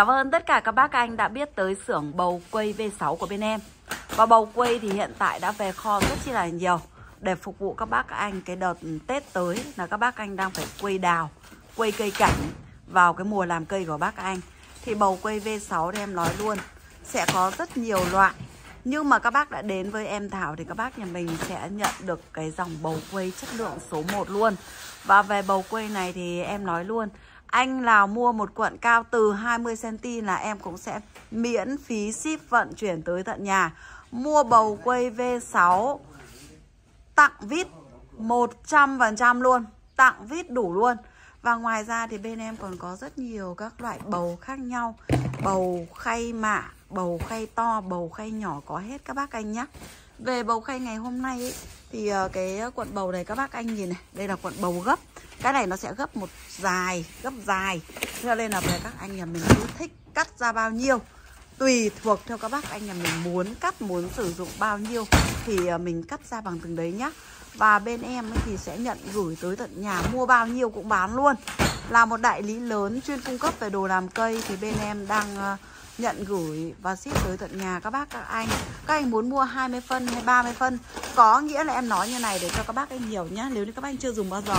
cảm ơn tất cả các bác anh đã biết tới xưởng bầu quay V6 của bên em. Và bầu quay thì hiện tại đã về kho rất chi là nhiều. Để phục vụ các bác anh cái đợt Tết tới là các bác anh đang phải quay đào Quay cây cảnh vào cái mùa làm cây của bác anh. Thì bầu quay V6 thì em nói luôn Sẽ có rất nhiều loại. Nhưng mà các bác đã đến với em Thảo thì các bác nhà mình sẽ nhận được cái dòng bầu quay chất lượng số 1 luôn. Và về bầu quay này thì em nói luôn, anh nào mua một cuộn cao từ 20cm là em cũng sẽ miễn phí ship vận chuyển tới tận nhà. Mua bầu quay V6 tặng vít 100% luôn, tặng vít đủ luôn. Và ngoài ra thì bên em còn có rất nhiều các loại bầu khác nhau Bầu khay mạ, bầu khay to, bầu khay nhỏ có hết các bác anh nhé Về bầu khay ngày hôm nay ấy, thì ờ, cái cuộn bầu này các bác anh nhìn này Đây là cuộn bầu gấp cái này nó sẽ gấp một dài, gấp dài. Cho nên là về các anh nhà mình cứ thích cắt ra bao nhiêu Tùy thuộc theo các bác anh nhà mình muốn cắt, muốn sử dụng bao nhiêu Thì à, mình cắt ra bằng từng đấy nhá. Và bên em thì sẽ nhận gửi tới tận nhà Mua bao nhiêu cũng bán luôn. Là một đại lý lớn chuyên cung cấp về đồ làm cây Thì bên em đang uh, nhận gửi và ship tới tận nhà các bác, các anh. Các anh muốn mua 20 phân hay 30 phân? Có nghĩa là em nói như này để cho các bác anh hiểu nhá. Nếu như các bác anh chưa dùng bao giờ,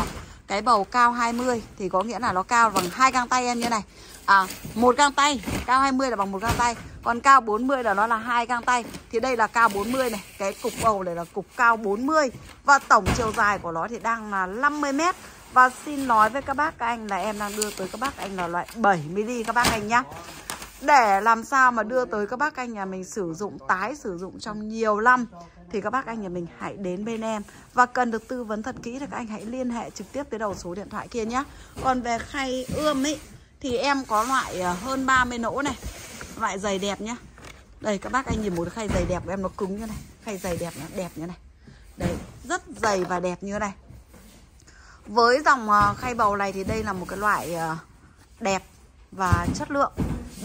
Cái bầu cao 20 thì có nghĩa là nó cao bằng hai găng tay em như này. À một găng tay, Cao 20 là bằng một găng tay, Còn cao 40 là nó là hai găng tay. Thì đây là cao 40 này, Cái cục bầu này là cục cao 40 Và tổng chiều dài của nó thì đang là 50 mét. Và xin nói với các bác, các anh là em đang đưa tới các bác, anh là loại 7mm các bác anh nhá để làm sao mà đưa tới các bác anh nhà mình sử dụng, tái sử dụng trong nhiều năm, thì các bác anh nhà mình hãy đến bên em. Và cần được tư vấn thật kỹ thì các anh hãy liên hệ trực tiếp tới đầu số điện thoại kia nhé. Còn về khay ươm ấy, thì em có loại ờ, hơn 30 nỗ này, Loại giày đẹp nhá Đây, các bác anh nhìn một khay giày đẹp của em nó cứng như này, Khay giày đẹp nó đẹp như này. Đấy, rất dày và đẹp như này. Với dòng ờ, khay bầu này thì đây là một cái loại ờ, đẹp và chất lượng.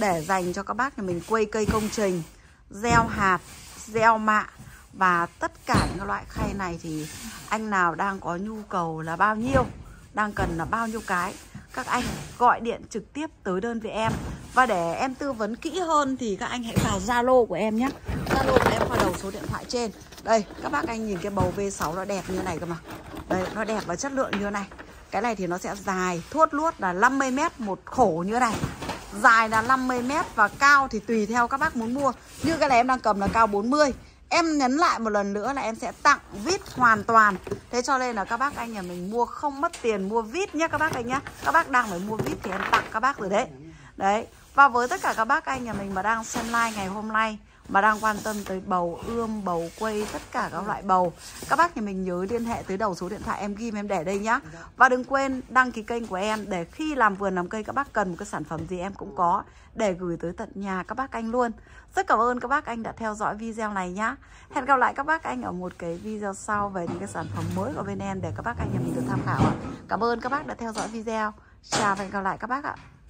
Để dành cho các bác nhà mình quây cây công trình Gieo hạt, gieo mạ. Và tất cả những loại khay này thì anh nào đang có nhu cầu là bao nhiêu Đang cần là bao nhiêu cái các anh gọi điện trực tiếp tới đơn vị em. Và để em tư vấn kỹ hơn thì các anh hãy vào Zalo của em nhé. Zalo của em qua đầu số điện thoại trên. Đây các bác anh nhìn cái bầu V6 nó đẹp như này cơ mà. Đây nó đẹp và chất lượng như này. Cái này thì nó sẽ dài thuốt luốt là 50m một khổ như này dài là 50m và cao thì tùy theo các bác muốn mua. Như cái này em đang cầm là cao 40 Em nhấn lại một lần nữa là em sẽ tặng vít hoàn toàn. Thế cho nên là các bác anh nhà mình mua không mất tiền mua vít nhé các bác anh nhé. Các bác đang phải mua vít thì em tặng các bác rồi đấy. Đấy. Và với tất cả các bác anh nhà mình mà đang xem live ngày hôm nay mà đang quan tâm tới bầu ươm, bầu quây, tất cả các loại bầu. Các bác nhà mình nhớ liên hệ tới đầu số điện thoại em ghim em để đây nhá. Và đừng quên đăng ký kênh của em để khi làm vườn làm cây các bác cần một cái sản phẩm gì em cũng có Để gửi tới tận nhà các bác anh luôn. Rất cảm ơn các bác anh đã theo dõi video này nhá. Hẹn gặp lại các bác anh ở một cái video sau về những cái sản phẩm mới của bên em để các bác anh nhà mình được tham khảo Cảm ơn các bác đã theo dõi video. Chào và hẹn gặp lại các bác ạ.